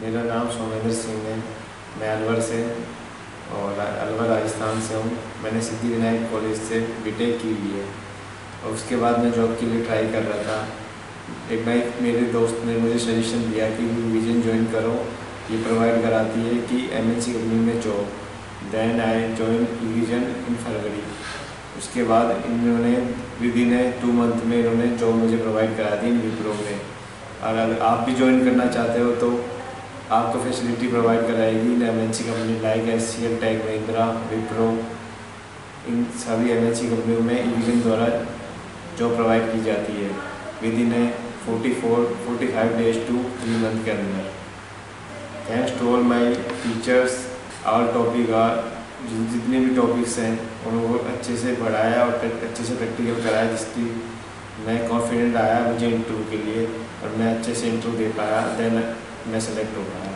मेरा नाम सोमेंद्र सिंह है। मैं अलवर से और अलवर राजस्थान से हूँ। मैंने सिद्धि विनायक कॉलेज से बीटेक की हुई है और उसके बाद मैं जॉब के लिए ट्राई कर रहा था। एक नाइट मेरे दोस्त ने मुझे सजेशन दिया कि विजन ज्वाइन करो। ये प्रोवाइड कराती है कि एम कंपनी में job then I join vision in February उसके बाद इन्होंने within a two month में इन्होंने जॉब मुझे प्रोवाइड करा दी इन विप्रो में। और अगर आप भी ज्वाइन करना चाहते हो तो आपको फैसिलिटी प्रोवाइड कराएगी M N C company like S C L Tech Mahindra Wipro इन सभी एम कंपनियों में यूजन द्वारा जॉब प्रोवाइड की जाती है। Within a forty four forty five days to three month के अंदर। Thanks to all my teachers all topic are जितने भी टॉपिक्स हैं उनको अच्छे से पढ़ाया और अच्छे से प्रैक्टिकल कराया, जिसकी मैं कॉन्फिडेंट आया मुझे इंटरव्यू के लिए और मैं अच्छे से इंटरव्यू दे पाया देन मैं सेलेक्ट हो पाया